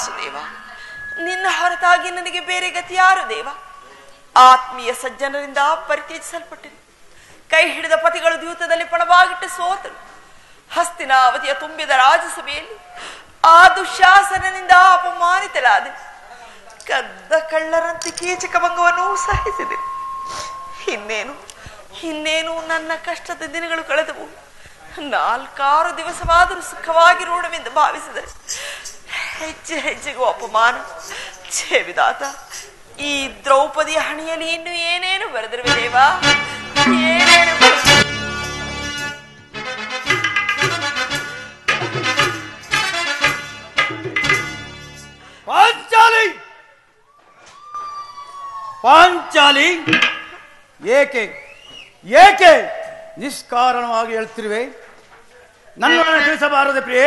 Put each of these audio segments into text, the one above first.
ವಾಸುದೇವ ನಿನ್ನ ಹೊರತಾಗಿ ನನಗೆ ಬೇರೆ ಗತಿ ಯಾರು ದೇವ? ಆತ್ಮೀಯ ಸಜ್ಜನರಿಂದ ಪರಿತ್ಯಜಿಸಲ್ಪಟ್ಟೆನು. ಕೈ ಹಿಡಿದ ಪತಿಗಳು ದ್ಯೂತದಲ್ಲಿ ಪಣವಾಗಿಟ್ಟು ಸೋತರು. ಹಸ್ತಿನಾವತಿಯ ತುಂಬಿದ ರಾಜಸಭೆಯಲ್ಲಿ ಆ ದುಶಾಸನನಿಂದ ಅಪಮಾನಿತಳಾದೆ. ಕದ್ದ ಕಳ್ಳರಂತೆ ಕೀಚಕ ಭಂಗವನ್ನು ಸಹಿಸಿದೆ. ಇನ್ನೇನು ಇನ್ನೇನು ನನ್ನ ಕಷ್ಟದ ದಿನಗಳು ಕಳೆದವು. ನಾಲ್ಕಾರು ದಿವಸವಾದರೂ ಸುಖವಾಗಿರೋಣವೆಂದು ಭಾವಿಸಿದರೆ ಹೆಜ್ಜೆ ಹೆಜ್ಜೆಗೂ ಅಪಮಾನ. ಚೇವಿದಾತ ಈ ದ್ರೌಪದಿ ಹಣಿಯಲ್ಲಿ ಇನ್ನು ಏನೇನು ಬರೆದಿರುವೆ ದೇವಾ? ಏನೇನು? ಪಾಂಚಾಲಿ! ಪಾಂಚಾಲಿ! ಏಕೆ? ಏಕೆ? ನಿಷ್ಕಾರಣವಾಗಿ ಹೇಳ್ತಿರುವೆ? ನನ್ನನ್ನು ತಿಳಿಸಬಾರದೆ ಪ್ರಿಯೆ.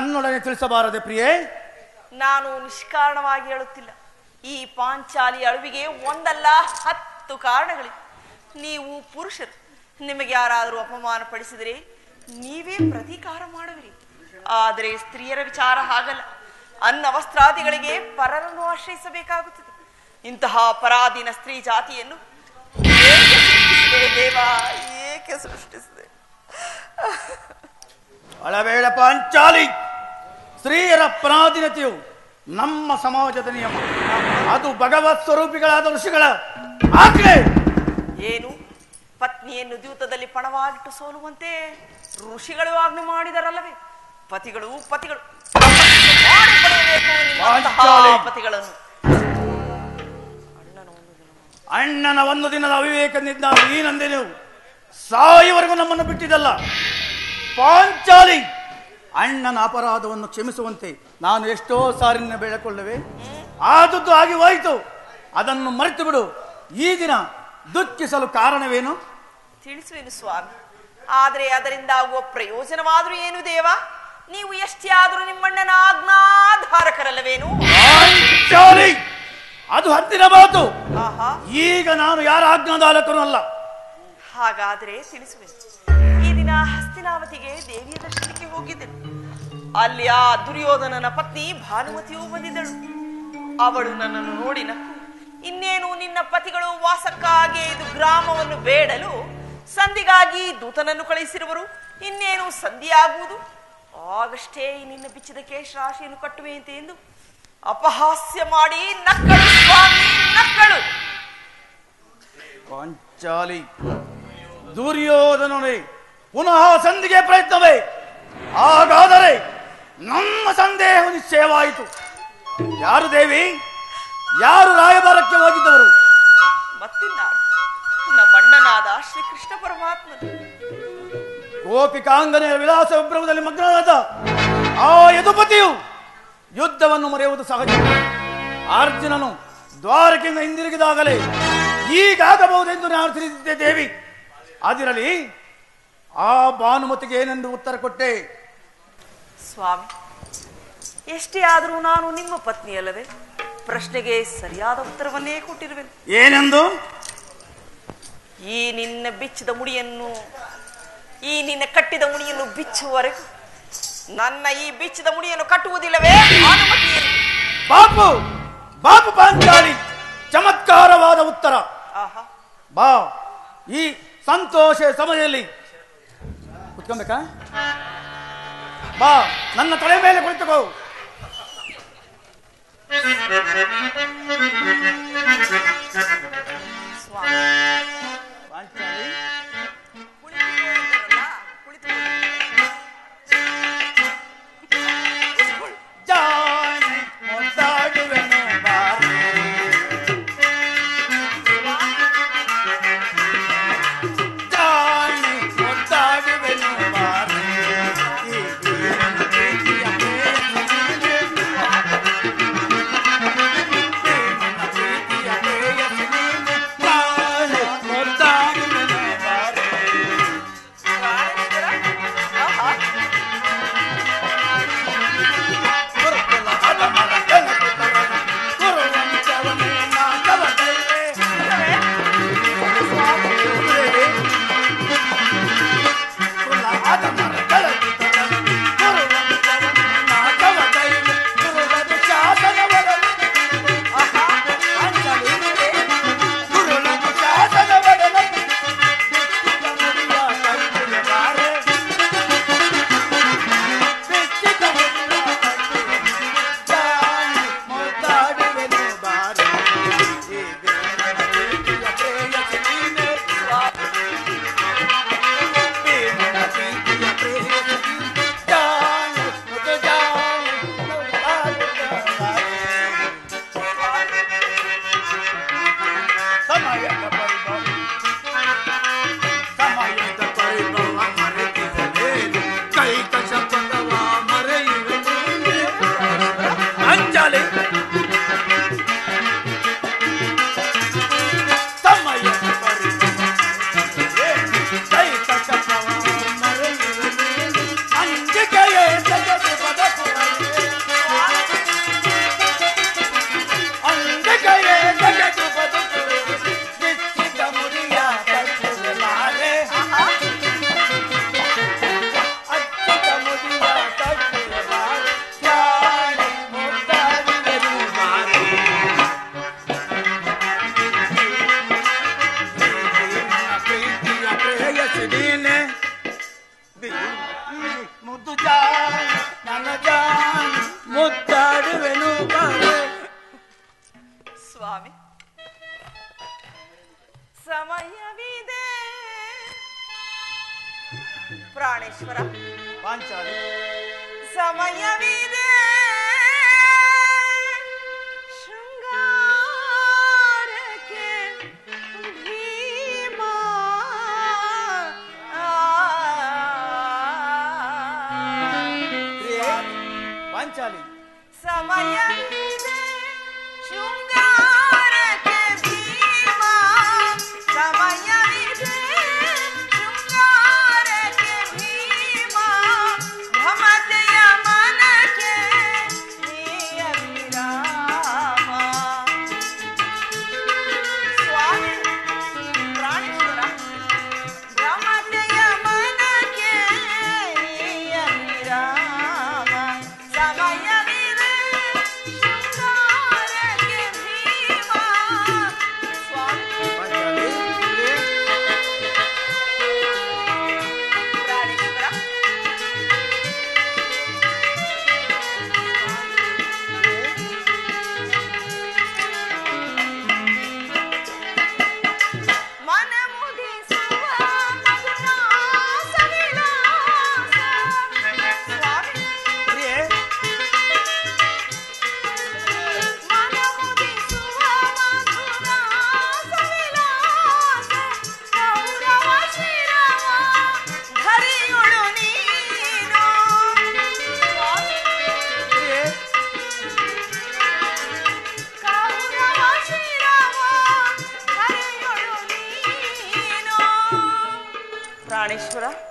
ನನ್ನೊಡನೆ ತಿಳಿಸಬಾರದೆ ಪ್ರಿಯೆ? ನಾನು ನಿಷ್ಕಾರಣವಾಗಿ ಹೇಳುತ್ತಿಲ್ಲ. ಈ ಪಾಂಚಾಲಿ ಅಳುವಿಗೆ ಒಂದಲ್ಲ ಹತ್ತು ಕಾರಣಗಳಿವೆ. ನೀವು ಪುರುಷರು ನಿಮಗೆ ಯಾರಾದರೂ ಅಪಮಾನ ಪಡಿಸಿದರೆ ನೀವೇ ಪ್ರತೀಕಾರ ಮಾಡುವಿರಿ. ಆದರೆ ಸ್ತ್ರೀಯರ ವಿಚಾರ ಹಾಗಲ್ಲ. ಅನ್ನ ವಸ್ತ್ರಾದಿಗಳಿಗೆ ಪರರನ್ನು ಆಶ್ರಯಿಸಬೇಕಾಗುತ್ತದೆ. ಇಂತಹ ಪರಾಧೀನ ಸ್ತ್ರೀ ಜಾತಿಯನ್ನು ಏಕೆ ಸೃಷ್ಟಿಸಿದೆ ದೇವ ಏಕೆ ಸೃಷ್ಟಿಸಿದೆ? ಅಳಬೇಡ ಪಾಂಚಾಲಿ! ಸ್ತ್ರೀಯರ ಪರಾಧೀನತೆಯು ನಮ್ಮ ಸಮಾಜದ ನಿಯಮ. ಅದು ಭಗವತ್ ಸ್ವರೂಪಿಗಳಾದ ಋಷಿಗಳ ಆಗ್ಲೇ ಏನು? ಪತ್ನಿಯನ್ನು ದ್ಯೂತದಲ್ಲಿ ಪಣವಾಗಿಟ್ಟು ಸೋಲುವಂತೆ ಋಷಿಗಳು ಆಜ್ಞೆ ಮಾಡಿದರಲ್ಲವೇ? ಪತಿಗಳು ಪತಿಗಳು. ಪತಿಗಳನ್ನು. ಅಣ್ಣನ ಒಂದು ದಿನದ ಅವಿವೇಕದಿಂದ ಈ ನಂದಿನಿಯು ಸಾಯುವರೆಗೂ ನಮ್ಮನ್ನು ಬಿಟ್ಟಿದ್ದಲ್ಲ. ಪಾಂಚಾಲಿ ಅಣ್ಣನ ಅಪರಾಧವನ್ನು ಕ್ಷಮಿಸುವಂತೆ ನಾನು ಎಷ್ಟೋ ಸಾರಿನ ಬೇಡಿಕೊಳ್ಳುವೆ. ಆದದ್ದು ಆಗಿ ಹೋಯಿತು. ಅದನ್ನು ಮರೆತು ಬಿಡು ಈ ದಿನ ದುಃಖಿಸಲು ಕಾರಣವೇನು? ತಿಳಿಸುವೆನು ಸ್ವಾಮಿ. ಆದರೆ ಅದರಿಂದ ಆಗುವ ಪ್ರಯೋಜನವಾದರೂ ಏನು ದೇವ? ನೀವು ಎಷ್ಟೇ ಆದರೂ ನಿಮ್ಮಣ್ಣನ ಆಜ್ಞಾಧಾರಕರಲ್ಲವೇನು? ಅದು ಹತ್ತಿರ ಮಾತು ಈಗ ನಾನು ಯಾರ ಆಜ್ಞಾದಾಲಕನೂ ಅಲ್ಲ. ಹಾಗಾದ್ರೆ ತಿಳಿಸುವೆ ಈ ದಿನ ಹಸ್ತಿನಾವತಿಗೆ ದೇವಿಯ ಹೋಗಿದ್ದೆನು. ಅಲ್ಲಿ ಆ ದುರ್ಯೋಧನನ ಪತ್ನಿ ಭಾನುಮತಿಯೂ ಬಂದಿದ್ದಳು. ಅವಳು ನನ್ನನ್ನು ನೋಡಿ ನಕ್ಕು, ಇನ್ನೇನು ನಿನ್ನ ಪತಿಗಳು ವಾಸಕ್ಕಾಗಿ ಇದು ಗ್ರಾಮವನ್ನು ಬೇಡಲು ಸಂಧಿಗಾಗಿ ದೂತನನ್ನು ಕಳಿಸಿರುವರು ಇನ್ನೇನು ಸಂಧಿಯಾಗುವುದು? ಆಗಷ್ಟೇ ನಿನ್ನ ಬಿಚ್ಚಿದ ರಾಶಿಯನ್ನು ಕಟ್ಟುವೆಯಂತೆ ಎಂದು ಅಪಹಾಸ್ಯ ಮಾಡಿ ನಕ್ಕಳು ಸ್ವಾಮಿ, ನಕ್ಕಳು! ಪಾಂಚಾಲಿ ದುರ್ಯೋಧನನೇ, ಪುನಃ ಸಂಧಿಗೆ ಪ್ರಯತ್ನವೇ! ಹಾಗಾದರೆ ನಮ್ಮ ಸಂದೇಹ ನಿಶ್ಚಯವಾಯಿತು. ಯಾರು ದೇವಿ? ಯಾರು ರಾಯಭಾರಕ್ಕೆ ಹೋಗಿದ್ದವರು? ಮತ್ತಿನ್ನಾರು? ನಮ್ಮಣ್ಣನಾದ ಶ್ರೀ ಕೃಷ್ಣ ಪರಮಾತ್ಮ ಗೋಪಿಕಾಂಗನೆಯ ವಿಲಾಸ ವಿಭ್ರಮದಲ್ಲಿ ಮಗ್ನನಾದ ಆ ಯದುಪತಿಯು ಯುದ್ಧವನ್ನು ಮರೆಯುವುದು ಸಹಜ. ಅರ್ಜುನನು ದ್ವಾರಕೆಯಿಂದ ಹಿಂದಿರುಗಿದಾಗಲೇ ಈಗಾಗಬಹುದೆಂದು ನಾನು ತಿಳಿದಿದ್ದೆ ದೇವಿ. ಅದಿರಲಿ ಆ ಭಾನುಮತಿಗೆ ಏನೆಂದು ಉತ್ತರ ಕೊಟ್ಟೆ? ಸ್ವಾಮಿ ಎಷ್ಟೇ ಆದರೂ ನಾನು ನಿಮ್ಮ ಪತ್ನಿ ಅಲ್ಲವೇ? ಪ್ರಶ್ನೆಗೆ ಸರಿಯಾದ ಉತ್ತರವನ್ನೇ ಕೊಟ್ಟಿರುವೆ ಏನೆಂದು? ಈ ನಿನ್ನ ಬಿಚ್ಚಿದ ಮುಡಿಯನ್ನು ಈ ನಿನ್ನ ಕಟ್ಟಿದ ಮುಡಿಯನ್ನು ಬಿಚ್ಚುವರೆಗೂ ನನ್ನ ಈ ಬಿಚ್ಚಿದ ಮುಡಿಯನ್ನು ಕಟ್ಟುವುದಿಲ್ಲವೇ ಬಾಪು! ಬಾಪು ಪಾಂಚಾಲಿ ಚಮತ್ಕಾರವಾದ ಉತ್ತರ. ಬಾ ಈ ಸಂತೋಷ ಸಮಯದಲ್ಲಿ ಕುತ್ಕೊಬೇಕಾ? ಬಾ ನನ್ನ ತಲೆ ಮೇಲೆ ಕುಳಿತುಕೋ. ಸ್ವಾಮಿ.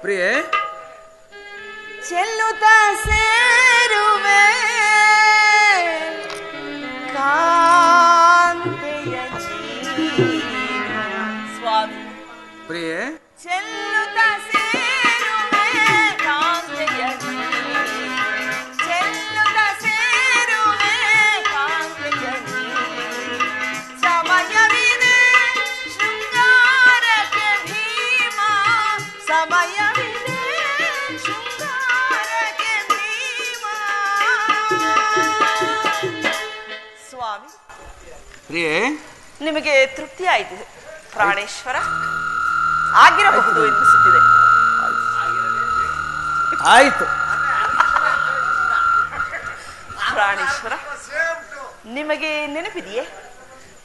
ಪ್ರಿಯೆ ಚೆಲ್ಲುತ್ತ ಪ್ರಿಯೆ? ನಿಮಗೆ ತೃಪ್ತಿ ಆಯಿತು ಪ್ರಾಣೇಶ್ವರ? ಆಗಿರಬಹುದು ಎನಿಸುತ್ತಿದೆ ಆಯ್ತು. ಪ್ರಾಣೇಶ್ವರ ನಿಮಗೆ ನೆನಪಿದೆಯೇ?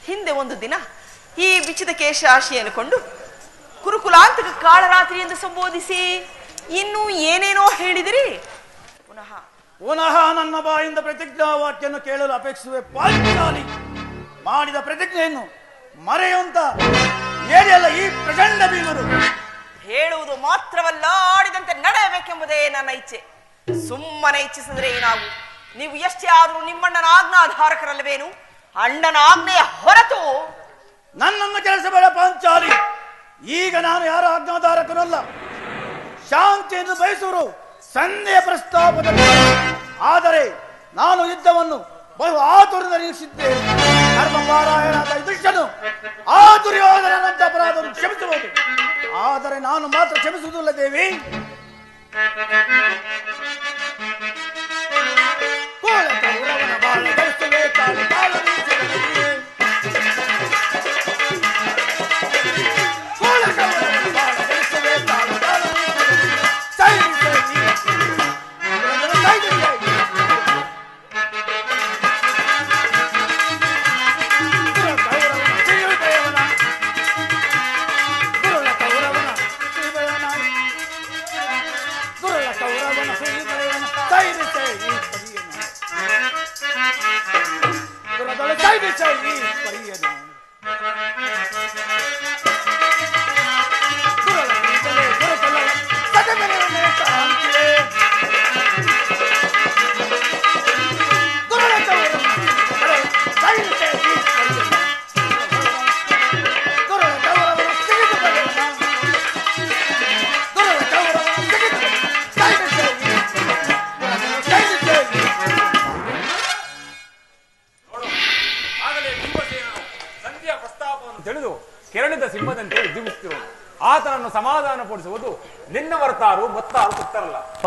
ಹಿಂದೆ ಒಂದು ದಿನ ಈ ಬಿಚ್ಚಿದ ಕೇಶರಾಶಿಯನ್ನು ಕೊಂಡು ಕುರುಕುಲಾಂತಕ ಕಾಳರಾತ್ರಿ ಎಂದು ಸಂಬೋಧಿಸಿ ಇನ್ನು ಏನೇನೋ ಹೇಳಿದಿರಿ? ಪುನಃ ಪುನಃ ನನ್ನ ಬಾಯಿಂದ ಪ್ರತಿಜ್ಞಾ ವಾಕ್ಯನ್ನು ಕೇಳಲು ಅಪೇಕ್ಷಿಸುವೆ ಪಾಂಚಾಲಿ. ಮಾಡಿದ ಪ್ರತಿಜ್ಞೆಯನ್ನು ಮರೆಯುವಂತ ಏನೆಲ್ಲ ಈ ಪ್ರಚಂಡ ಭೀಮರು ಹೇಳುವುದು ಮಾತ್ರವಲ್ಲ ಆಡಿದಂತೆ ನಡೆಯಬೇಕೆಂಬುದೇ ನನ್ನ ಇಚ್ಛೆ. ಸುಮ್ಮನೆ ಇಚ್ಛಿಸಿದ್ರೆ ಏನಾಗು? ನೀವು ಎಷ್ಟೇ ಆದರೂ ನಿಮ್ಮಣ್ಣನ ಆಜ್ಞಾಧಾರಕರಲ್ಲವೇನು? ಅಣ್ಣನ ಆಜ್ಞೆಯ ಹೊರತು ನನ್ನನ್ನು ಕೆಲಸಬೇಡ ಪಾಂಚಾಲಿ. ಈಗ ನಾನು ಯಾರ ಆಜ್ಞಾಧಾರಕನಲ್ಲ? ಎಂದು ಬಯಸುವರು ಸಂಧೆಯ ಪ್ರಸ್ತಾಪದಲ್ಲಿ. ಆದರೆ ನಾನು ಯುದ್ಧವನ್ನು ಬಹು ಆತುರದಿಂದ ನಿರೀಕ್ಷಿದ್ದೇನೆ ಧರ್ಮಪಾರಾಯಣಾದ ಯುಧಿಷ್ಠನು ಆ ದುರ್ಯೋಧನಂತ ಅಪರಾಧವನ್ನು ಕ್ಷಮಿಸಬಹುದು ಆದರೆ ನಾನು ಮಾತ್ರ ಕ್ಷಮಿಸುವುದಿಲ್ಲ ದೇವಿ ಕೋಲ ಕೌರವನ ಬಾಳ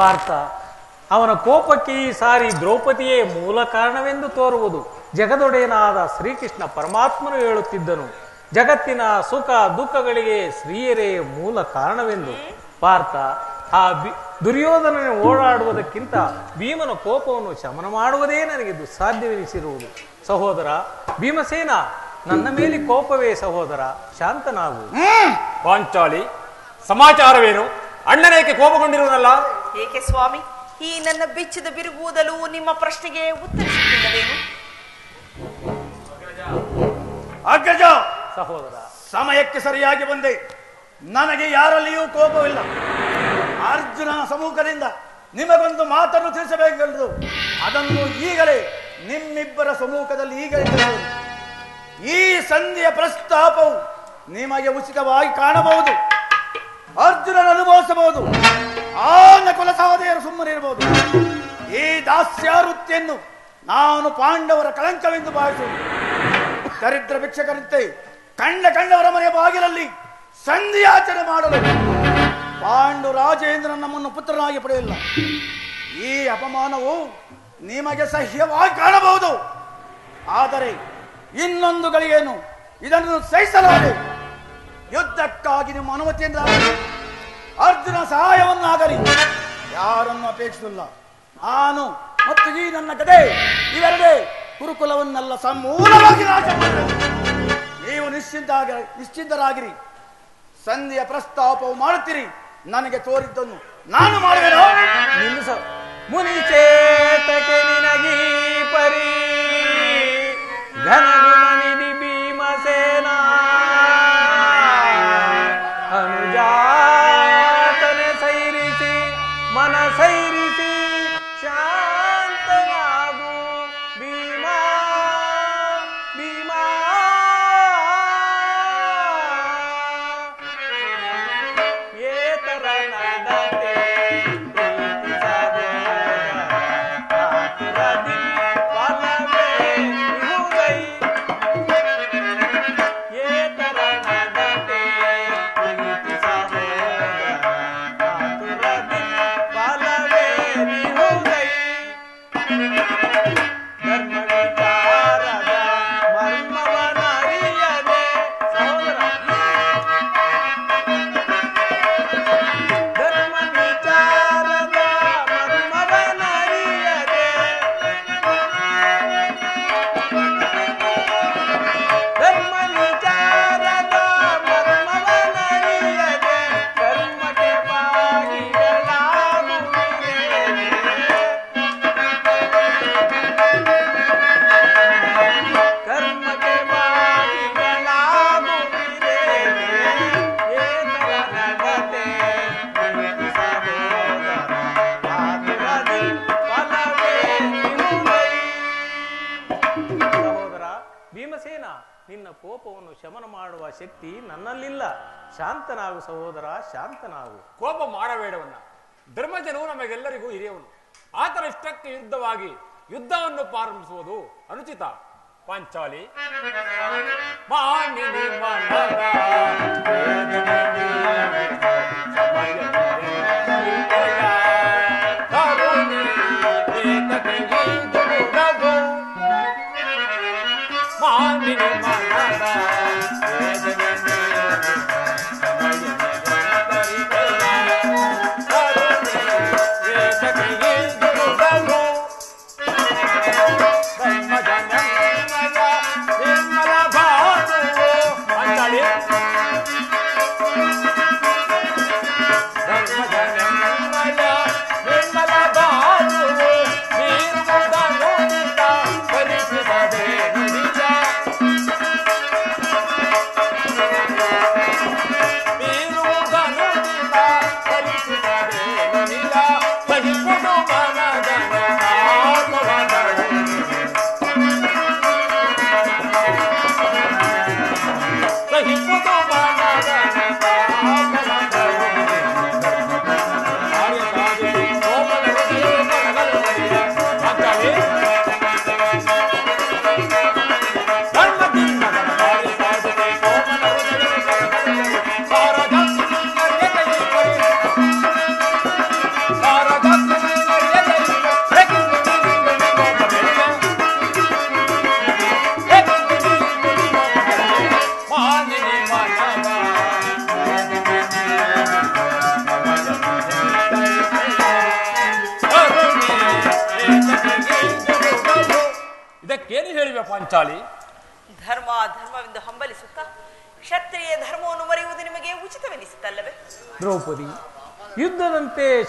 ಪಾರ್ಥ ಅವನ ಕೋಪಕ್ಕೆ ಈ ಸಾರಿ ದ್ರೌಪದಿಯೇ ಮೂಲ ಕಾರಣವೆಂದು ತೋರುವುದು. ಜಗದೊಡೆಯನಾದ ಶ್ರೀಕೃಷ್ಣ ಪರಮಾತ್ಮನು ಹೇಳುತ್ತಿದ್ದನು. ಜಗತ್ತಿನ ಸುಖ ದುಃಖಗಳಿಗೆ ಸ್ತ್ರೀಯರೇ ಮೂಲ ಕಾರಣವೆಂದು. ಪಾರ್ಥ ಆ ಬಿ- ದುರ್ಯೋಧನನ ಓಡಾಡುವುದಕ್ಕಿಂತ ಭೀಮನ ಕೋಪವನ್ನು ಶಮನ ಮಾಡುವುದೇ ನನಗೆ ದುಸ್ಸಾಧ್ಯವೆನಿಸಿರುವುದು. ಸಹೋದರ ಭೀಮಸೇನ ನನ್ನ ಮೇಲೆ ಕೋಪವೇ ಸಹೋದರ ಶಾಂತನಾಗು. ಪಾಂಚಾಳಿ ಸಮಾಚಾರವೇನು? ಅಣ್ಣನೇಕೆ ಕೋಪಗೊಂಡಿರುವನಲ್ಲ ಏಕೆ ಸ್ವಾಮಿ? ಈ ನನ್ನ ಬಿಚ್ಚಿದ ಬಿರುಗೂದಲು ನಿಮ್ಮ ಪ್ರಶ್ನೆಗೆ ಉತ್ತರಿಸುತ್ತಿಲ್ಲವೇನು? ಅಗ್ಗಜ! ಸಹೋದರ. ಸಮಯಕ್ಕೆ ಸರಿಯಾಗಿ ಬಂದೆ. ನನಗೆ ಯಾರಲ್ಲಿಯೂ ಕೋಪವಿಲ್ಲ. ಅರ್ಜುನ ಸಮ್ಮುಖದಿಂದ ನಿಮಗೊಂದು ಮಾತನ್ನು ತಿಳಿಸಬೇಕೆಂದು. ಅದನ್ನು ಈಗಲೇ ನಿಮ್ಮಿಬ್ಬರ ಸಮ್ಮುಖದಲ್ಲಿ ಈಗಲೇ. ಈ ಸಂಧಿಯ ಪ್ರಸ್ತಾಪವು ನಿಮಗೆ ಉಚಿತವಾಗಿ ಕಾಣಬಹುದು. ಅರ್ಜುನನ ಅನುಭವಿಸಬಹುದು. ಆ ನಕುಲ ಸಹೋದಯರು ಸುಮ್ಮನಿರಬಹುದು ಈ ದಾಸ್ಯಾವೃತ್ತಿಯನ್ನು ನಾನು ಪಾಂಡವರ ಕಳಂಕವೆಂದು ಭಾವಿಸುವುದು. ದರಿದ್ರ ಭಿಕ್ಷಕರಂತೆ ಕಂಡ ಕಂಡವರ ಮನೆಯ ಬಾಗಿಲಲ್ಲಿ ಸಂಧಿಯಾಚರಣೆ ಮಾಡಲು ಪಾಂಡು ರಾಜೇಂದ್ರ ನಮ್ಮನ್ನು ಪುತ್ರನಾಗಿ ಪಡೆಯಲ್ಲ ಈ ಅಪಮಾನವು ನಿಮಗೆ ಸಹ್ಯವಾಗಿ ಕಾಣಬಹುದು. ಆದರೆ ಇನ್ನೊಂದು ಗಳಿಗೇನು ಇದನ್ನು ಸಹಿಸಲಾರೆ ಯುದ್ಧಕ್ಕಾಗಿ ನಿಮ್ಮ ಅನುಮತಿಯಿಂದ ಅರ್ಜುನ ಸಹಾಯವನ್ನಾಗಲಿ. ಯಾರನ್ನು ಅಪೇಕ್ಷಿಸಿಲ್ಲ ನಾನು ಮತ್ತು ಈ ನನ್ನ ಗದೆ, ಇವೆರಡೇ ಗುರುಕುಲವನ್ನೆಲ್ಲ ಸಮೂಲವಾಗಿ ನಾಶ ನೀವು ನಿಶ್ಚಿಂತ ನಿಶ್ಚಿಂತರಾಗಿರಿ. ಸಂಧಿಯ ಪ್ರಸ್ತಾಪವು ಮಾಡುತ್ತೀರಿ. ನನಗೆ ತೋರಿದ್ದನ್ನು ನಾನು ಮಾಡುವೆನೋ? ನಿಲ್ಲಿಸ ಮುನಿಚೇತಕೆ ನಿನಗೀ ಪರಿ ಘನಗುಣ ಧರ್ಮಜನು ನಮಗೆಲ್ಲರಿಗೂ ಹಿರಿಯವನು. ಆತನ ಇಷ್ಟಕ್ಕೆ ಯುದ್ಧವಾಗಿ ಯುದ್ಧವನ್ನು ಪ್ರಾರಂಭಿಸುವುದು ಅನುಚಿತ. ಪಾಂಚಾಲಿ. ಮಾನಿನಿ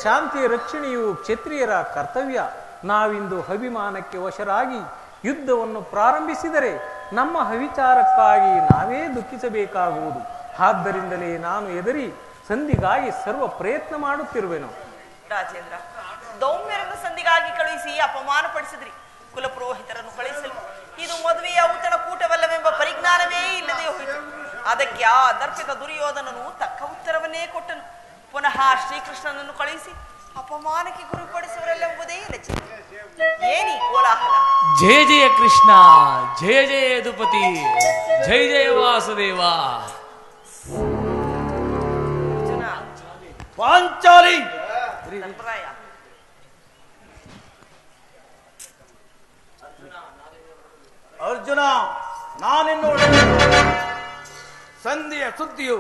ಶಾಂತಿಯ ರಕ್ಷಣೆಯು ಕ್ಷತ್ರಿಯರ ಕರ್ತವ್ಯ. ನಾವಿಂದು ಅಭಿಮಾನಕ್ಕೆ ವಶರಾಗಿ ಯುದ್ಧವನ್ನು ಪ್ರಾರಂಭಿಸಿದರೆ ನಮ್ಮ ಅವಿಚಾರಕ್ಕಾಗಿ ನಾವೇ ದುಃಖಿಸಬೇಕಾಗುವುದು. ಆದ್ದರಿಂದಲೇ ನಾನು ಎದರಿ ಸಂಧಿಗಾಗಿ ಸರ್ವ ಪ್ರಯತ್ನ ಮಾಡುತ್ತಿರುವೆನು. ರಾಜೇಂದ್ರ, ದೌಮ್ಯರನ್ನು ಸಂಧಿಗಾಗಿ ಕಳುಹಿಸಿ ಅಪಮಾನ ಪಡಿಸಿದ್ರಿ ಕುಲಪುರೋಹಿತರನ್ನು ಕಳುಹಿಸಲು ಇದು ಮದುವೆಯ ಉತ್ತರ ಕೂಟವಲ್ಲವೆಂಬ ಪರಿಜ್ಞಾನವೇ ಇಲ್ಲದೆ ಹೋಯಿತು. ಅದಕ್ಕೆ ಆ ದರ್ಪಿತ ದುರ್ಯೋಧನನು ತಕ್ಕ ಉತ್ತರವನ್ನೇ ಕೊಟ್ಟನು. ಪುನಃ ಶ್ರೀಕೃಷ್ಣನನ್ನು ಕಳುಹಿಸಿ ಅಪಮಾನಕ್ಕೆ ಗುರಿಪಡಿಸುವರೆಲ್ಲೆಂಬುದೇ ರಚನೆ. ಏನಿ ಕೋಲಾಹಲ. ಜಯ ಜಯ ಕೃಷ್ಣ ಜಯ ಜಯ ಯದುಪತಿ ಜಯ ಜಯ ವಾಸುದೇವ. ಅರ್ಜುನ. ಪಾಂಚಾಲಿ. ಧರ್ಮರಾಯ ಅರ್ಜುನ ನಾನಿನ್ನು ಸಂಧಿಯ ಸುದ್ದಿಯು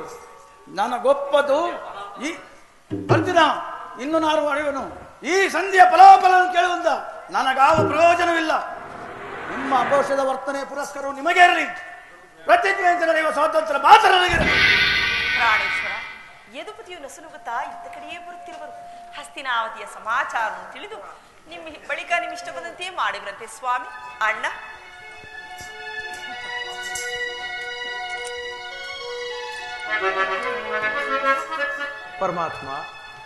ನನಗೊಪ್ಪದು. ಈ ಅರ್ಜುನ, ಇನ್ನು ನಾನು ಅಳೆವನು ಈ ಸಂಧಿಯ ಫಲಾಫಲವನ್ನು ಕೇಳುವಂತ ನನಗಾವ ಪ್ರಯೋಜನವಿಲ್ಲ. ನಿಮ್ಮ ಅಪೋಷದ ವರ್ತನೆ ಪುರಸ್ಕಾರವು ನಿಮಗೆ ಇರಲಿ. ಪ್ರತಿಜ್ಞೆಯಿಂದ ನಡೆಯುವ ಸ್ವಾತಂತ್ರ್ಯ ಮಾತ್ರ ಪ್ರಾಣೇಶ್ವರ ಯದುಪತಿಯು ನಸುನುಗುತ್ತಾ ಇತ್ತ ಕಡೆಯೇ ಬರುತ್ತಿರುವರು. ಹಸ್ತಿನಾವತಿಯ ಸಮಾಚಾರವನ್ನು ತಿಳಿದು ನಿಮ್ಮ ಬಳಿಕ ನಿಮ್ಮ ಇಷ್ಟ ಬಂದಂತೆಯೇ ಮಾಡಿದ್ರಂತೆ ಸ್ವಾಮಿ. ಅಣ್ಣ. ಪರಮಾತ್ಮ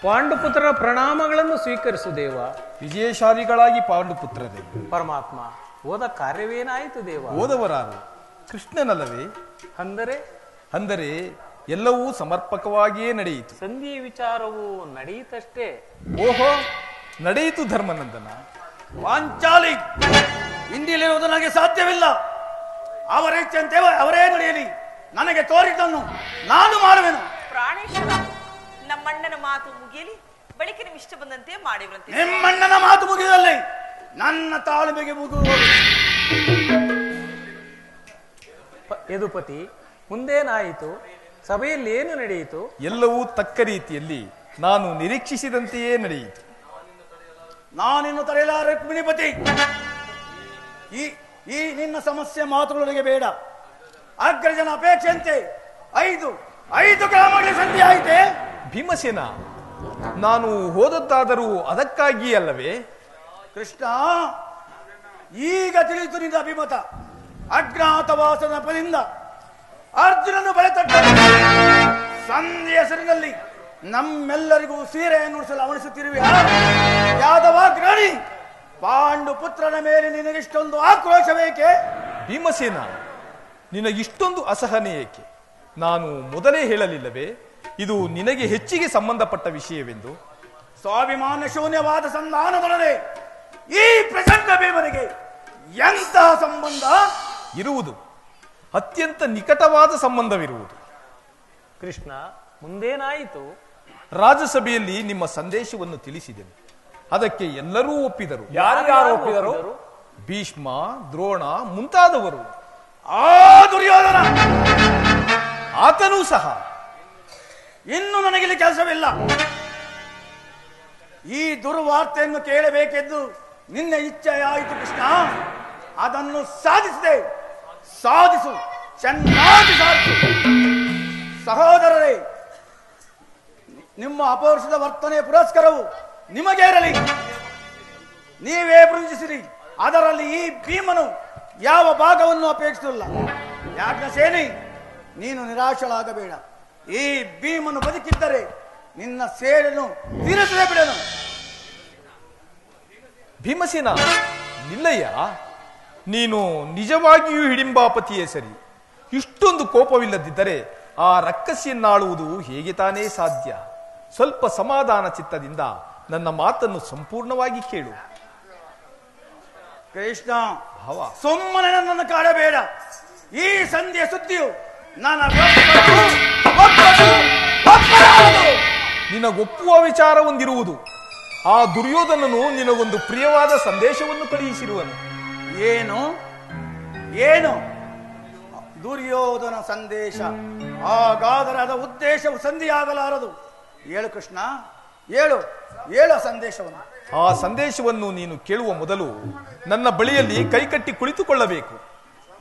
ಪಾಂಡುಪುತ್ರರ ಪ್ರಣಾಮಗಳನ್ನು ಸ್ವೀಕರಿಸು ದೇವ. ವಿಜಯಶಾಲಿಗಳಾಗಿ ಪಾಂಡುಪುತ್ರರೇ. ಪರಮಾತ್ಮ ಹೋದ ಕಾರ್ಯವೇನಾಯಿತು ದೇವ? ಓದವರಾರು. ಕೃಷ್ಣನಲ್ಲವೇ? ಅಂದರೆ? ಅಂದರೆ ಎಲ್ಲವೂ ಸಮರ್ಪಕವಾಗಿಯೇ ನಡೆಯಿತು. ಸಂಧಿಯ ವಿಚಾರವು ನಡೆಯಿತಷ್ಟೇ. ಓಹೋ ನಡೆಯಿತು ಧರ್ಮನಂದನ. ವಾಂಚಾಲಿ! ಇಂದಿಲಿರುವುದು ನನಗೆ ಸಾಧ್ಯವಿಲ್ಲ. ಅವರೇ ಇಚ್ಛೆಯಂತೆ ಅವರೇ ನಡೆಯಲಿ. ನನಗೆ ತೋರಿದ್ದನ್ನು ನಾನು ಮಾಡುವೆನು. ನಮ್ಮಣ್ಣನ ಮಾತು ಮುಗಿಯಲಿ ಬಳಿಕ ನಿಮ್ ಇಷ್ಟ ಬಂದಂತೆ ಮಾಡಿವ್ರಂತೆ. ನಿಮ್ಮಣ್ಣನ ಮಾತು ಮುಗಿದಲ್ಲಿ ನನ್ನ ತಾಳ್ಮೆಗೆ ಮುಗು. ಯದುಪತಿ ಮುಂದೇನಾಯಿತು ಸಭೆಯಲ್ಲಿ ಏನು ನಡೆಯಿತು? ಎಲ್ಲವೂ ತಕ್ಕ ರೀತಿಯಲ್ಲಿ ನಾನು ನಿರೀಕ್ಷಿಸಿದಂತೆಯೇ ನಡೆಯಿತು. ನಾನಿನ್ನು ತಡೆಯಲಾರ ರುಕ್ಮಿಣಿಪತಿ? ಈ ಈ ನಿನ್ನ ಸಮಸ್ಯೆ ಮಾತುಗಳಿಗೆ ಬೇಡ. ಅಗ್ರಜನ ಅಪೇಕ್ಷೆಯಂತೆ ಐದು ಐದು ಗ್ರಾಮಗಳ ಸಂಧಿ ಆಯಿತೆ. ಭೀಮಸೇನ ನಾನು ಹೋದದ್ದಾದರೂ ಅದಕ್ಕಾಗಿ ಅಲ್ಲವೇ? ಕೃಷ್ಣ ಈಗ ತಿಳಿಯಿತು ನಿನ್ನ ಅಭಿಮತ. ಅಜ್ಞಾತವಾಸನ ಪದಿಂದ ಅರ್ಜುನನು ಬಳೆತಟ್ಟ ಸಂಧಿ ಹೆಸರಿನಲ್ಲಿ ನಮ್ಮೆಲ್ಲರಿಗೂ ಸೀರೆಯನ್ನು ಉಡಿಸಲು ಅವಣಿಸುತ್ತಿರುವ. ಯಾದವ ಗ್ರಾಣಿ ಪಾಂಡು ಪುತ್ರನ ಮೇಲೆ ನಿನಗಿಷ್ಟೊಂದು ಆಕ್ರೋಶ ಬೇಕೆ ಭೀಮಸೇನ ನಿನಗಿಷ್ಟೊಂದು ಅಸಹನೆ ಏಕೆ? ನಾನು ಮೊದಲೇ ಹೇಳಲಿಲ್ಲವೇ? ಇದು ನಿನಗೆ ಹೆಚ್ಚಿಗೆ ಸಂಬಂಧಪಟ್ಟ ವಿಷಯವೆಂದು? ಸ್ವಾಭಿಮಾನ ಶೂನ್ಯವಾದ ಸಂಧಾನದೊಡನೆ ಈ ಪ್ರಸಂಗ ಬೇವರಿಗೆ ಎಂತಹ ಸಂಬಂಧ? ಇರುವುದು. ಅತ್ಯಂತ ನಿಕಟವಾದ ಸಂಬಂಧವಿರುವುದು. ಕೃಷ್ಣ ಮುಂದೇನಾಯಿತು? ರಾಜಸಭೆಯಲ್ಲಿ ನಿಮ್ಮ ಸಂದೇಶವನ್ನು ತಿಳಿಸಿದೆನು. ಅದಕ್ಕೆ ಎಲ್ಲರೂ ಒಪ್ಪಿದರು. ಯಾರು ಯಾರು ಒಪ್ಪಿದರು? ಭೀಷ್ಮ ದ್ರೋಣ ಮುಂತಾದವರು. ಆ ದುರ್ಯೋಧನ! ಆತನೂ ಸಹ ಇನ್ನು ನನಗಿಲ್ಲಿ ಕೆಲಸವಿಲ್ಲ. ಈ ದುರ್ವಾರ್ತೆಯನ್ನು ಕೇಳಬೇಕೆಂದು ನಿನ್ನ ಇಚ್ಛೆಯಾಯಿತು ಕೃಷ್ಣ. ಅದನ್ನು ಸಾಧಿಸಿದೆ. ಸಾಧಿಸು. ಚೆನ್ನಾಗಿ ಸಾಧಿಸು. ಸಹೋದರರೇ, ನಿಮ್ಮ ಅಪೌರುಷದ ವರ್ತನೆ ಪುರಸ್ಕಾರವು ನಿಮಗೆ ಇರಲಿ. ನೀವೇ ಬೃಂಜಿಸಿರಿ. ಅದರಲ್ಲಿ ಈ ಭೀಮನು ಯಾವ ಭಾಗವನ್ನು ಅಪೇಕ್ಷಿಸಿಲ್ಲ ಯಾಕೆ ಸೇನೆ ನೀನು ನಿರಾಶಳಾಗಬೇಡ. ಈ ಭೀಮನು ಬದುಕಿದ್ದರೆ ನಿನ್ನ ಸೇಡನ್ನು ತೀರಿಸಲೇ ಬಿಡನು. ಭೀಮಸೇನ ನಿಲ್ಲಯ್ಯ ನೀನು ನಿಜವಾಗಿಯೂ ಹಿಡಿಂಬಾಪತಿಯೇ ಸರಿ. ಇಷ್ಟೊಂದು ಕೋಪವಿಲ್ಲದಿದ್ದರೆ ಆ ರಕ್ಕಸಿಯನ್ನಾಳುವುದು ಹೇಗೆ ತಾನೇ ಸಾಧ್ಯ? ಸ್ವಲ್ಪ ಸಮಾಧಾನ ಚಿತ್ತದಿಂದ ನನ್ನ ಮಾತನ್ನು ಸಂಪೂರ್ಣವಾಗಿ ಕೇಳು. ಕೃಷ್ಣ ಭಾವ. ಸುಮ್ಮನೆ ನನ್ನನ್ನು ಕಾಡಬೇಡ. ಈ ಸಂಧ್ಯೆ ಸುದ್ದಿಯು ಒಪ್ಪಲಾರದು. ನಿನಗೊಪ್ಪುವ ವಿಚಾರ ಒಂದಿರುವುದು ಆ ದುರ್ಯೋಧನನು ನಿನಗೊಂದು ಪ್ರಿಯವಾದ ಸಂದೇಶವನ್ನು ಕಳುಹಿಸಿರುವನು. ಏನು? ಏನು? ದುರ್ಯೋಧನ ಸಂದೇಶ. ಹಾಗಾದರೆ ಅದ ಉದ್ದೇಶವು ಸಂಧಿಯಾಗಲಾರದು. ಹೇಳು ಕೃಷ್ಣ. ಹೇಳು ಹೇಳು ಸಂದೇಶವನ್ನು. ಆ ಸಂದೇಶವನ್ನು ನೀನು ಕೇಳುವ ಮೊದಲು ನನ್ನ ಬಳಿಯಲ್ಲಿ ಕೈಕಟ್ಟಿ ಕುಳಿತುಕೊಳ್ಳಬೇಕು.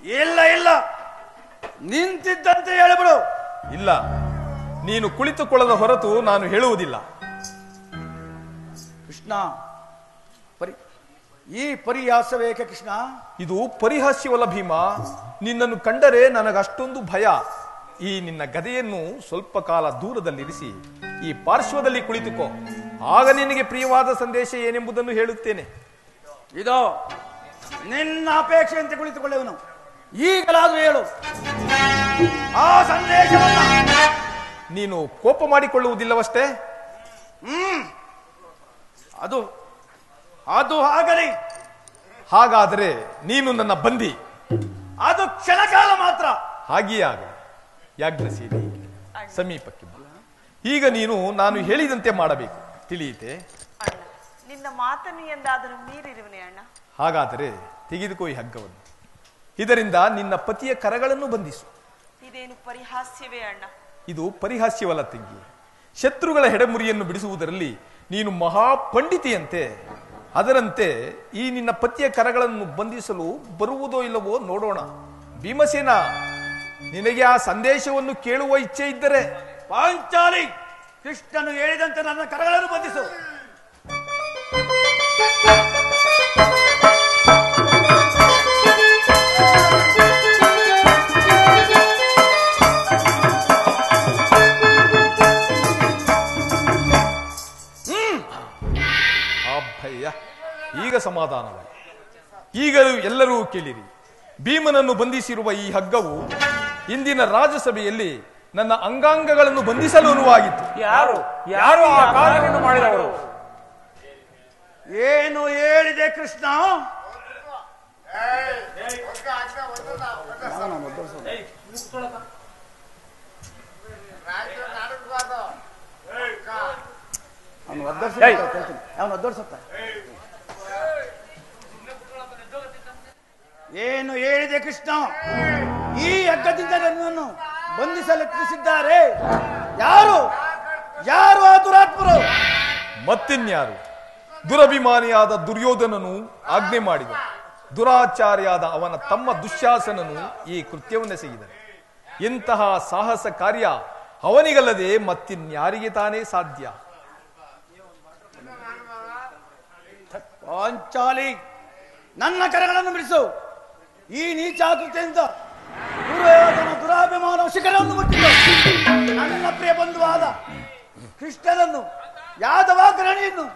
ಇಲ್ಲ ಇಲ್ಲ. ನಿಂತಿದ್ದಂತೆ ಹೇಳಿಬಿಡು. ಇಲ್ಲ ನೀನು ಕುಳಿತುಕೊಳ್ಳದ ಹೊರತು ನಾನು ಹೇಳುವುದಿಲ್ಲ. ಕೃಷ್ಣ ಪರಿ ಈ ಪರಿಹಾಸವೇಕೆ ಕೃಷ್ಣ? ಇದು ಪರಿಹಾಸ್ಯವಲ್ಲ ಭೀಮ ನಿನ್ನನ್ನು ಕಂಡರೆ ನನಗಷ್ಟೊಂದು ಭಯ. ಈ ನಿನ್ನ ಗದೆಯನ್ನು ಸ್ವಲ್ಪ ಕಾಲ ದೂರದಲ್ಲಿರಿಸಿ ಈ ಪಾರ್ಶ್ವದಲ್ಲಿ ಕುಳಿತುಕೋ. ಆಗ ನಿನಗೆ ಪ್ರಿಯವಾದ ಸಂದೇಶ ಏನೆಂಬುದನ್ನು ಹೇಳುತ್ತೇನೆ. ಇದೋ ನಿನ್ನ ಅಪೇಕ್ಷೆಯಂತೆ ಕುಳಿತುಕೊಳ್ಳುವನು. ಈಗಲಾದ್ರೂ ಹೇಳು. ಆ ಸಂದೇಶವನ್ನ ನೀನು ಕೋಪ ಮಾಡಿಕೊಳ್ಳುವುದಿಲ್ಲವಷ್ಟೇ? ಅದು ಅದು ಆಗಲಿ ಹಾಗಾದರೆ ನೀನು ನನ್ನ ಬಂದಿ. ಅದು ಕ್ಷಣಕಾಲ ಮಾತ್ರ. ಹಾಗೆಯೇ ಆಗಲಿ. ಯಾಜ್ಞಸೀನಿ ಸಮೀಪಕ್ಕೆ ಬಾ. ಈಗ ನೀನು ನಾನು ಹೇಳಿದಂತೆ ಮಾಡಬೇಕು. ತಿಳಿಯಿತೆ? ಅಣ್ಣ ನಿನ್ನ ಮಾತನ್ನು ಎಂದಾದರೂ ಮೀರಿರುವನೆ ಅಣ್ಣ? ಹಾಗಾದರೆ ತೆಗೆದುಕೋ ಈ ಹಗ್ಗವನ್ನು. ಇದರಿಂದ ನಿನ್ನ ಪತಿಯ ಕರಗಳನ್ನು ಬಂಧಿಸು. ಇದೇನು ಪರಿಹಾಸ್ಯವೇ ಅಣ್ಣ? ಇದು ಪರಿಹಾಸ್ಯವಲ್ಲ ತಂಗಿ. ಶತ್ರುಗಳ ಹೆಡಮುರಿಯನ್ನು ಬಿಡಿಸುವುದರಲ್ಲಿ ನೀನು ಮಹಾಪಂಡಿತಿಯಂತೆ. ಅದರಂತೆ ಈ ನಿನ್ನ ಪತಿಯ ಕರಗಳನ್ನು ಬಂಧಿಸಲು ಬರುವುದೋ ಇಲ್ಲವೋ ನೋಡೋಣ. ಭೀಮಸೇನ ನಿನಗೆ ಆ ಸಂದೇಶವನ್ನು ಕೇಳುವ ಇಚ್ಛೆ ಇದ್ದರೆ ಪಾಂಚಾಲಿ ಕೃಷ್ಣನು ಹೇಳಿದಂತೆ ನನ್ನ ಕರಗಳನ್ನು ಬಂಧಿಸು. ಈಗ ಸಮಾಧಾನವಾಗಿ. ಈಗ ಎಲ್ಲರೂ ಕೇಳಿರಿ. ಭೀಮನನ್ನು ಬಂಧಿಸಿರುವ ಈ ಹಗ್ಗವು ಇಂದಿನ ರಾಜ್ಯಸಭೆಯಲ್ಲಿ ನನ್ನ ಅಂಗಾಂಗಗಳನ್ನು ಬಂಧಿಸಲು ಅನುವಾಗಿತ್ತು. ಯಾರು? ಯಾರು ಆ ಕಾರ್ಯವನ್ನು ಮಾಡಿದವರು? ಏನು ಹೇಳಿದೆ ಕೃಷ್ಣ? ಅವನು ಅವನು ಒದ್ದರ್ಸುತ್ತ? ಏನು ಹೇಳಿದೆ ಕೃಷ್ಣ? ಈ ಹಗ್ಗದಿಂದ ನನ್ನನ್ನು ಬಂಧಿಸಲು ಯತ್ನಿಸಿದ್ದಾರೆ ಯಾರು? ಯಾರು ಆ ದುರಾತ್ಮರು? ಮತ್ತಿನ್ಯಾರು? ದುರಭಿಮಾನಿಯಾದ ದುರ್ಯೋಧನನು ಆಜ್ಞೆ ಮಾಡಿದ. ದುರಾಚಾರಿಯಾದ ಅವನ ತಮ್ಮ ದುಶ್ಯಾಸನನು ಈ ಕೃತ್ಯವನ್ನೆಸಗಿದನು ಇಂತಹ ಸಾಹಸ ಕಾರ್ಯ ಅವನಿಗಲ್ಲದೆ ಮತ್ತಿನ್ಯಾರಿಗೆ ತಾನೇ ಸಾಧ್ಯ? ಪಾಂಚಾಲಿ ನನ್ನ ಕರಗಳನ್ನು ಬಿಡಿಸು. ಈ ನೀಚಾಕೃತಿಯಿಂದ ದುರ್ಯೋಧನ ದುರಾಭಿಮಾನ ಶಿಖರವನ್ನು ಮುಟ್ಟಿದ ನನ್ನ ಪ್ರಿಯ ಬಂಧುವಾದ, ಕೃಷ್ಣನನ್ನು ಯಾದವ ಗ್ರಹಣಿಯನ್ನು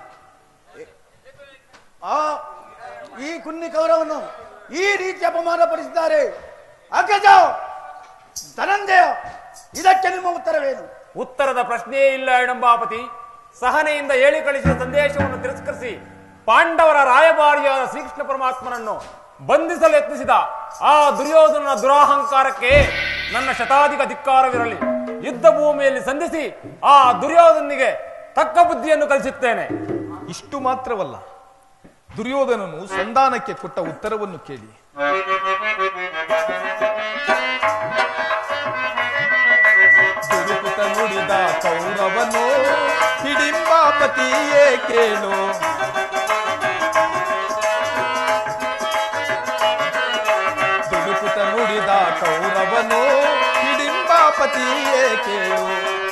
ಆ, ಈ ಕುನ್ನಿ ಕೌರವನ್ನು ಈ ರೀತಿ ಅಪಮಾನ ಪಡಿಸಿದ್ದಾರೆ ಅಗಜ ಧನಂಜಯ, ಇದಕ್ಕೆ ನಿಮ್ಮ ಉತ್ತರವೇನು? ಉತ್ತರದ ಪ್ರಶ್ನೆಯೇ ಇಲ್ಲ, ಎಡಂಬಾಪತಿ. ಸಹನೆಯಿಂದ ಹೇಳಿ ಕಳಿಸಿದ ಸಂದೇಶವನ್ನು ತಿರಸ್ಕರಿಸಿ ಪಾಂಡವರ ರಾಯಭಾರಿಯಾದ ಶ್ರೀಕೃಷ್ಣ ಪರಮಾತ್ಮನನ್ನು ಬಂಧಿಸಲು ಯತ್ನಿಸಿದ ಆ ದುರ್ಯೋಧನ ದುರಾಹಂಕಾರಕ್ಕೆ ನನ್ನ ಶತಾಧಿಕ ಧಿಕ್ಕಾರವಿರಲಿ. ಯುದ್ಧ ಭೂಮಿಯಲ್ಲಿ ಸಂಧಿಸಿ ಆ ದುರ್ಯೋಧನಿಗೆ ತಕ್ಕ ಬುದ್ಧಿಯನ್ನು ಕಲಿಸುತ್ತೇನೆ. ಇಷ್ಟು ಮಾತ್ರವಲ್ಲ, ದುರ್ಯೋಧನನು ಸಂಧಾನಕ್ಕೆ ಕೊಟ್ಟ ಉತ್ತರವನ್ನು ಕೇಳಿ. ಕೌರವನು ಹಿಡಿಂಬಾಪತಿಯೇ ಕೇಳು.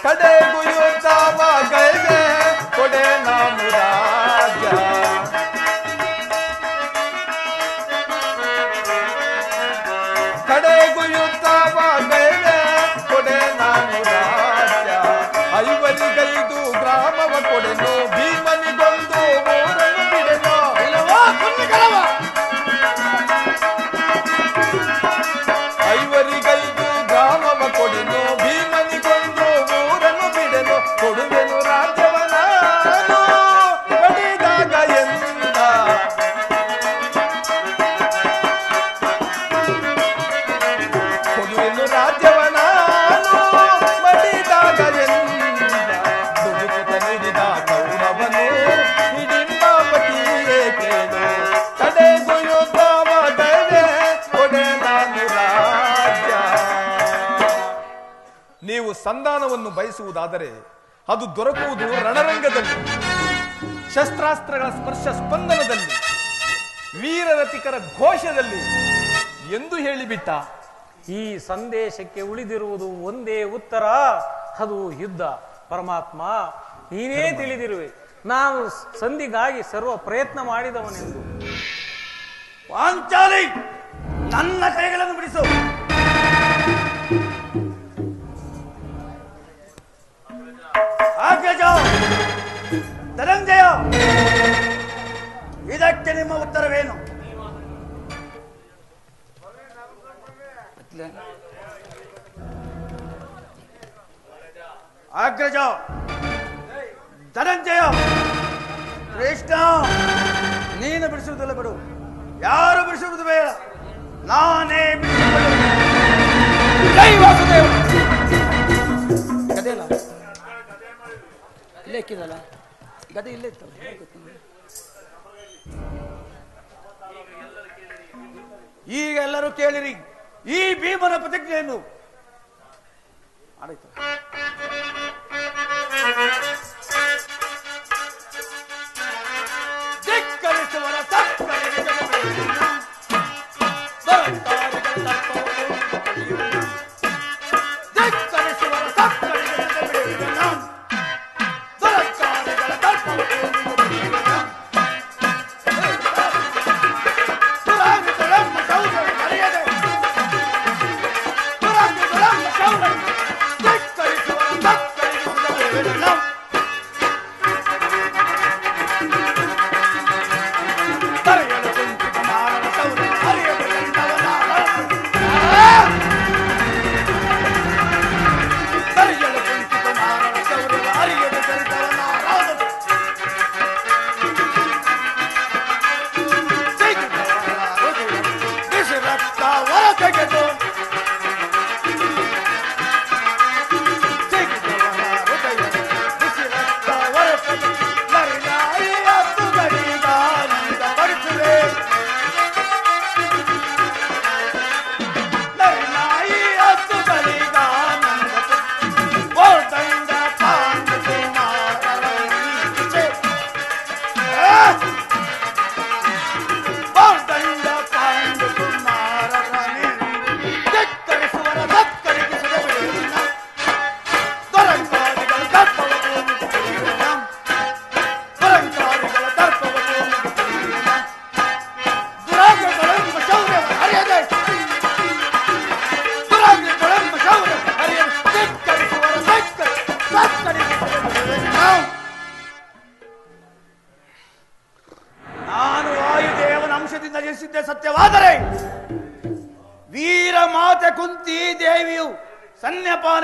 खड़े गुरु चावा गए कोडे नाम राजा खड़े गुरु चावा गए कोडे नाम राजा आई वरी गई तू ग्राम व कोडे नो ಬಯಸುವುದಾದರೆ ಅದು ದೊರಕುವುದು ರಣರಂಗದಲ್ಲಿ ಶಸ್ತ್ರಾಸ್ತ್ರಗಳ ಸ್ಪರ್ಶ ಸ್ಪಂದನದಲ್ಲಿ ವೀರರತಿಕರ ಘೋಷದಲ್ಲಿ ಎಂದು ಹೇಳಿಬಿಟ್ಟ. ಈ ಸಂದೇಶಕ್ಕೆ ಉಳಿದಿರುವುದು ಒಂದೇ ಉತ್ತರ ಅದು ಯುದ್ಧ. ಪರಮಾತ್ಮ ನೀನೇ ತಿಳಿದಿರುವೆ. ನಾನು ಸಂಧಿಗಾಗಿ ಸರ್ವ ಪ್ರಯತ್ನ ಮಾಡಿದವನೆಂದು. ಪಾಂಚಾಲಿ ನನ್ನ ಕೈಗಳನ್ನು ಬಿಡಿಸು. ಆಗ್ರಜ ಧನಂಜಯ! ಇದಕ್ಕೆ ನಿಮ್ಮ ಉತ್ತರವೇನು? ಅಗ್ರಜ ಧನಂಜಯ! ಕೃಷ್ಣ! ನೀನು ಬಿಡಿಸುವುದಿಲ್ಲ ಬಿಡು. ಯಾರು ಬಿಡಿಸುವುದು ಬೇಡ? ನಾನೇ ಬಿಡಿಸುವುದು. ಇಲ್ಲೇ ಇಕ್ಕಿದಲ್ಲ ಗದೆ ಇಲ್ಲೇ ಇತ್ತು ಈಗ ಎಲ್ಲರೂ ಕೇಳಿರಿ ಈ ಭೀಮನ ಪ್ರತಿಜ್ಞೆಯನ್ನು. ಆಡಾಯ್ತು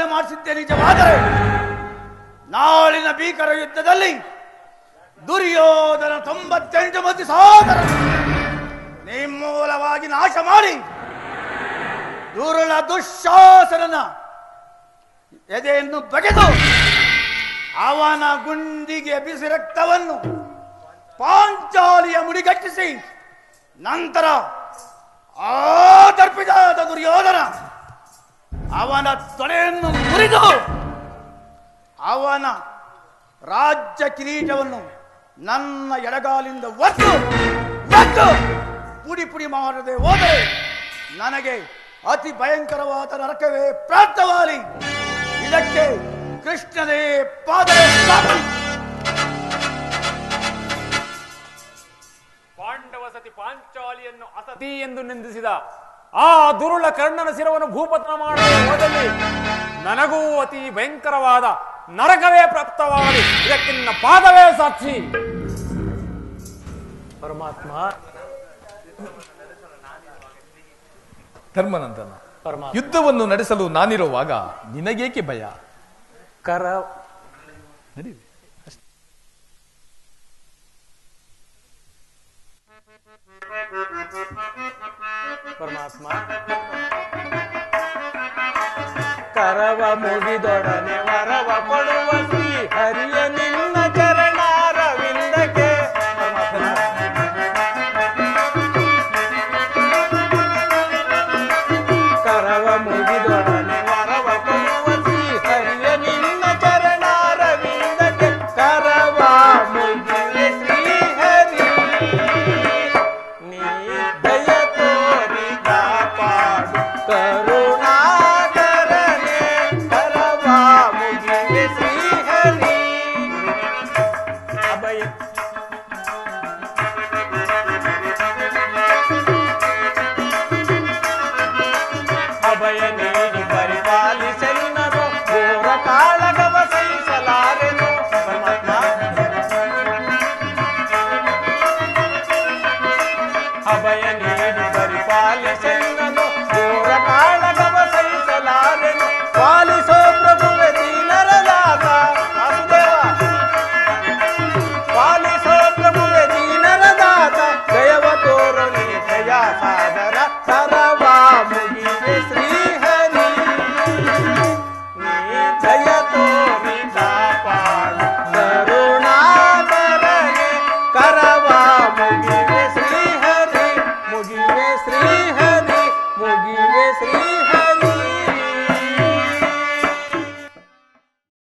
ಸನ್ಯಪಾನ ಮಾಡಿಸಿದ್ದೆ ನಿಜವಾದರೆ ನಾಳಿನ ಭೀಕರ ಯುದ್ಧದಲ್ಲಿ ದುರ್ಯೋಧನ ತೊಂಬತ್ತೆಂಟು ಮಂದಿ ಸಹೋದರ ನಿರ್ಮೂಲವಾಗಿ ನಾಶ ಮಾಡಿ ದುರುಳ ದುಶ್ಶಾಸನನ ಎದೆಯನ್ನು ಬಗೆದು ಅವನ ಗುಂಡಿಗೆ ಬಿಸಿ ರಕ್ತವನ್ನು ಪಾಂಚಾಲಿಯ ಮುಡಿಗಟ್ಟಿಸಿ ನಂತರ ಆ ದರ್ಪಿದಾದ ದುರ್ಯೋಧನ ಅವನ ತೊಡೆಯನ್ನು ಮುರಿದು ಅವನ ರಾಜ್ಯ ಕಿರೀಟವನ್ನು ನನ್ನ ಎಡಗಾಲಿಂದ ಒತ್ತು ಒತ್ತು, ಪುಡಿ ಪುಡಿ ಮಾಡದೆ ಹೋದರೆ ನನಗೆ ಅತಿ ಭಯಂಕರವಾದ ನರಕವೇ ಪ್ರಾಪ್ತವಾಗಲಿ ಇದಕ್ಕೆ ಕೃಷ್ಣನೇ ಪಾದ ಪಾಂಡವ ಸತಿ ಪಾಂಚಾಲಿಯನ್ನು ಅಸತಿ ಎಂದು ನಿಂದಿಸಿದ ಆ ದುರುಳ ಕರ್ಣನ ಶಿರವನ್ನು ಭೂಪತನ ಮಾಡುವ ಹೋದಲ್ಲಿ ನನಗೂ ಅತಿ ಭಯಂಕರವಾದ ನರಕವೇ ಪ್ರಾಪ್ತವಾಗಲಿ. ಇದಕ್ಕಿನ್ನ ಪಾದವೇ ಸಾಕ್ಷಿ. ಪರಮಾತ್ಮ. ಧರ್ಮನಂದನ ಪರಮಾತ್ಮ. ಯುದ್ಧವನ್ನು ನಡೆಸಲು ನಾನಿರುವಾಗ ನಿನಗೇಕೆ ಭಯ? ಕರ. ನಡೀರಿ. ಪರಮಾತ್ಮ ಕರವ ಮುಗಿದೊಡನೆ ವರವ ಕೊಡುವ ಶ್ರೀ ಹರಿಯ ನಿನ್ನ